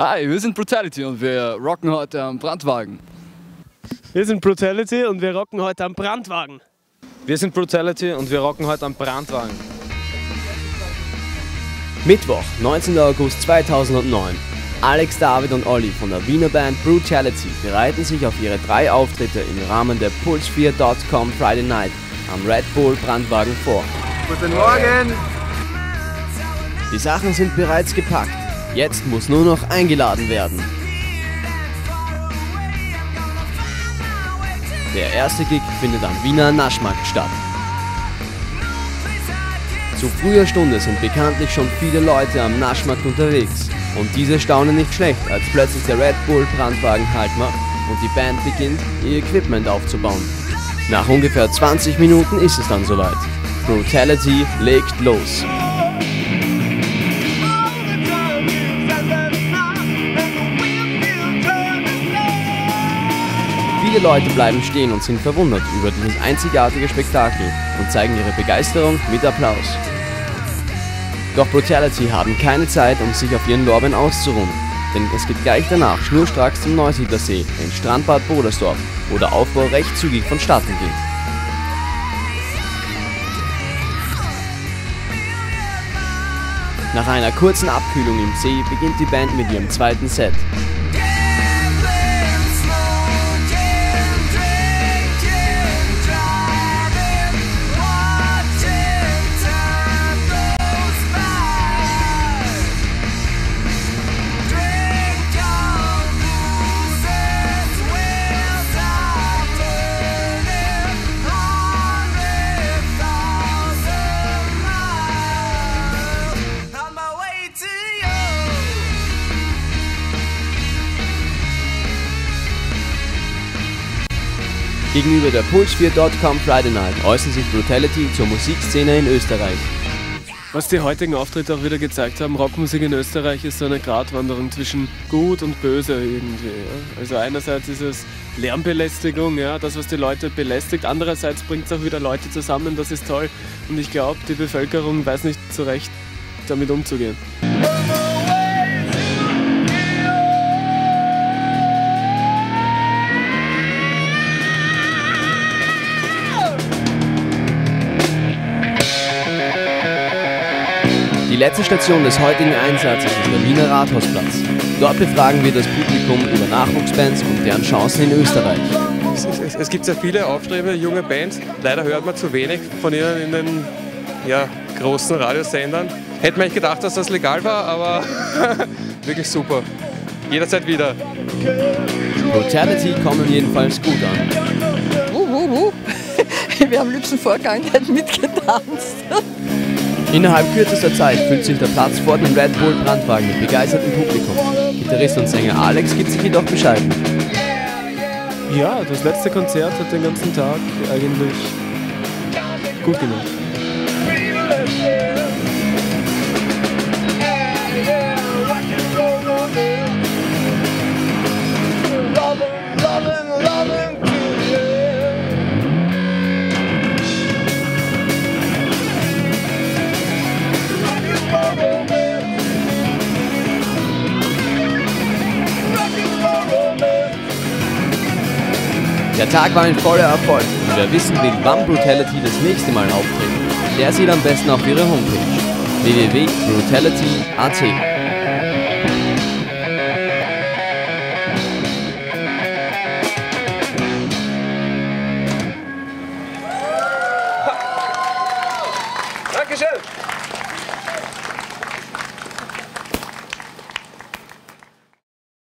Hi, wir sind Brutality und wir rocken heute am Brandwagen. Wir sind Brutality und wir rocken heute am Brandwagen. Wir sind Brutality und wir rocken heute am Brandwagen. Mittwoch, 19. August 2009. Alex, David und Olli von der Wiener Band Brutality bereiten sich auf ihre drei Auftritte im Rahmen der Pulse4.com Friday Night am Red Bull Brandwagen vor. Guten Morgen! Die Sachen sind bereits gepackt. Jetzt muss nur noch eingeladen werden. Der erste Gig findet am Wiener Naschmarkt statt. Zu früher Stunde sind bekanntlich schon viele Leute am Naschmarkt unterwegs. Und diese staunen nicht schlecht, als plötzlich der Red Bull Brandwagen Halt macht und die Band beginnt, ihr Equipment aufzubauen. Nach ungefähr 20 Minuten ist es dann soweit. Brutality legt los. Viele Leute bleiben stehen und sind verwundert über dieses einzigartige Spektakel und zeigen ihre Begeisterung mit Applaus. Doch Brutality haben keine Zeit, um sich auf ihren Lorbeeren auszuruhen, denn es geht gleich danach schnurstracks zum Neusiedlersee, in Strandbad Bodersdorf, wo der Aufbau recht zügig vonstatten geht. Nach einer kurzen Abkühlung im See beginnt die Band mit ihrem zweiten Set. Gegenüber der Pulse4.com Friday Night äußern sich Brutality zur Musikszene in Österreich. Was die heutigen Auftritte auch wieder gezeigt haben, Rockmusik in Österreich ist so eine Gratwanderung zwischen gut und böse irgendwie. Ja? Also einerseits ist es Lärmbelästigung, ja, das was die Leute belästigt, andererseits bringt es auch wieder Leute zusammen, das ist toll. Und ich glaube, die Bevölkerung weiß nicht so recht damit umzugehen. Letzte Station des heutigen Einsatzes ist der Wiener Rathausplatz. Dort befragen wir das Publikum über Nachwuchsbands und deren Chancen in Österreich. Es, es, es gibt sehr viele aufstrebende junge Bands. Leider hört man zu wenig von ihnen in den ja, großen Radiosendern. Hätte man nicht gedacht, dass das legal war, aber wirklich super. Jederzeit wieder. Brutality kommen jedenfalls gut an. Uh, uh, uh. Wir haben am liebsten Vorgangheit mitgetanzt. Innerhalb kürzester Zeit füllt sich der Platz vor dem Red Bull Brandwagen mit begeistertem Publikum. Gitarrist und Sänger Alex gibt sich jedoch bescheiden. Ja, das letzte Konzert hat den ganzen Tag eigentlich gut gemacht. Der Tag war ein voller Erfolg. Und wer wissen will, wann Brutality das nächste Mal auftritt, der sieht am besten auf ihre Homepage. www.brutality.at.